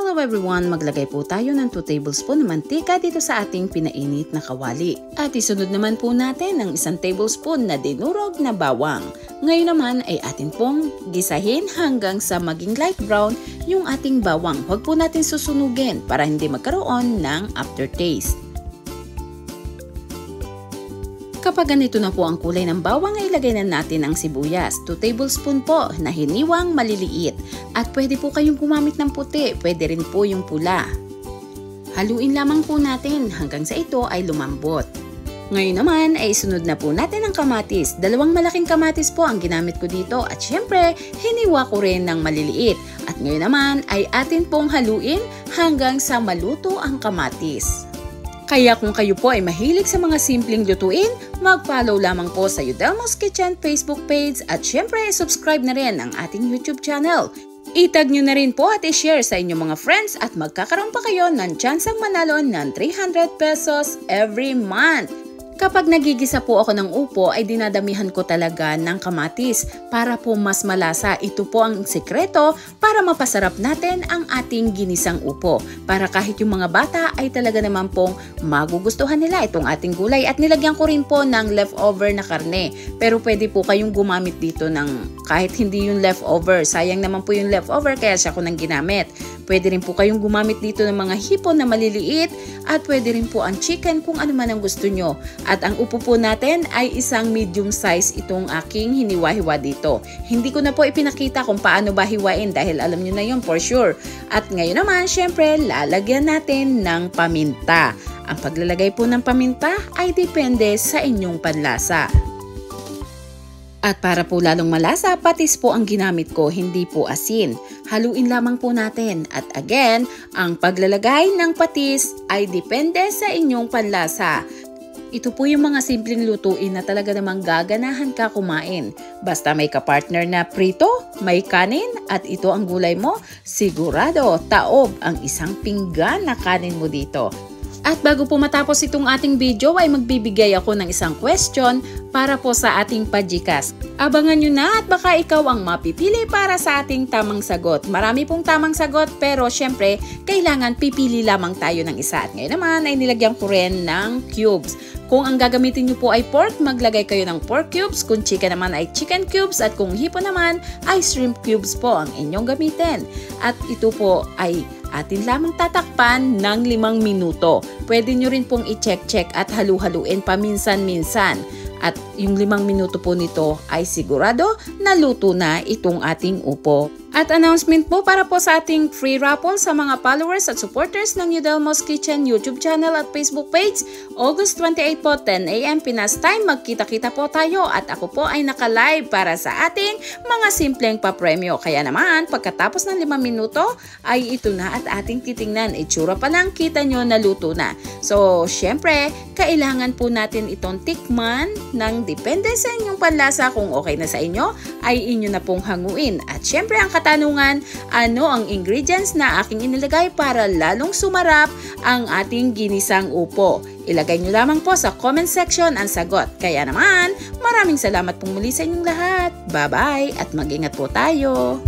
Hello everyone! Maglagay po tayo ng 2 tablespoon ng mantika dito sa ating pinainit na kawali. At isunod naman po natin ng 1 tablespoon na dinurog na bawang. Ngayon naman ay atin pong gisahin hanggang sa maging light brown yung ating bawang. Huwag po natin susunugin para hindi magkaroon ng aftertaste. Kapag ganito na po ang kulay ng bawang, ay ilagay na natin ang sibuyas. 2 tablespoon po na hiniwang maliliit. At pwede po kayong gumamit ng puti, pwede rin po yung pula. Haluin lamang po natin hanggang sa ito ay lumambot. Ngayon naman ay sunod na po natin ang kamatis. Dalawang malaking kamatis po ang ginamit ko dito at syempre hiniwa ko rin ng maliliit. At ngayon naman ay atin pong haluin hanggang sa maluto ang kamatis. Kaya kung kayo po ay mahilig sa mga simpleng lutuin, mag-follow lamang po sa Udelmo's Kitchen Facebook page at syempre subscribe na rin ang ating YouTube channel. Itag nyo na rin po at i-share sa inyong mga friends at magkakaroon pa kayo ng tsansang manalo ng 300 pesos every month. Kapag nagigisa po ako ng upo ay dinadamihan ko talaga ng kamatis para po mas malasa. Ito po ang sekreto para mapasarap natin ang ating ginisang upo. Para kahit yung mga bata ay talaga naman pong magugustuhan nila itong ating gulay. At nilagyan ko rin po ng leftover na karne. Pero pwede po kayong gumamit dito ng kahit hindi yung leftover. Sayang naman po yung leftover kaya siya ko nang ginamit. Pwede rin po kayong gumamit dito ng mga hipon na maliliit at pwede rin po ang chicken kung ano man ang gusto nyo. At ang upo po natin ay isang medium size itong aking hiniwa-hiwa dito. Hindi ko na po ipinakita kung paano ba hiwain dahil alam nyo na yun for sure. At ngayon naman, syempre, lalagyan natin ng paminta. Ang paglalagay po ng paminta ay depende sa inyong panlasa. At para po lalong malasa, patis po ang ginamit ko, hindi po asin. Haluin lamang po natin. At again, ang paglalagay ng patis ay depende sa inyong panlasa. Ito po yung mga simpleng lutuin na talaga namang gaganahan ka kumain. Basta may kapartner na prito, may kanin, at ito ang gulay mo, sigurado taob ang isang pinggan na kanin mo dito. At bago po matapos itong ating video ay magbibigay ako ng isang question para po sa ating pajikas. Abangan nyo na at baka ikaw ang mapipili para sa ating tamang sagot. Marami pong tamang sagot pero syempre kailangan pipili lamang tayo ng isa. At ngayon naman ay nilagyan ko rin ng cubes. Kung ang gagamitin nyo po ay pork, maglagay kayo ng pork cubes. Kung chicken naman ay chicken cubes. At kung hipon naman ay shrimp cubes po ang inyong gamitin. At ito po ay atin lamang tatakpan ng limang minuto. Pwede nyo rin pong i-check-check at halu-haluin paminsan-minsan. At yung limang minuto po nito ay sigurado na luto na itong ating upo. At announcement po para po sa ating free raffle sa mga followers at supporters ng New Delmos Kitchen YouTube channel at Facebook page. August 28 po, 10am Pinas time, magkita-kita po tayo at ako po ay naka-live para sa ating mga simpleng papremyo. Kaya naman, pagkatapos ng 5 minuto ay ito na at ating titingnan. Itsura pa lang, kita nyo na luto na. So, syempre, kailangan po natin itong tikman ng depende sa inyong panlasa kung okay na sa inyo, ay inyo na pong hanguin. At syempre, ang katanungan, ano ang ingredients na aking inilagay para lalong sumarap ang ating ginisang upo? Ilagay nyo lamang po sa comment section ang sagot. Kaya naman, maraming salamat pong muli sa inyong lahat. Bye-bye at mag-ingat po tayo.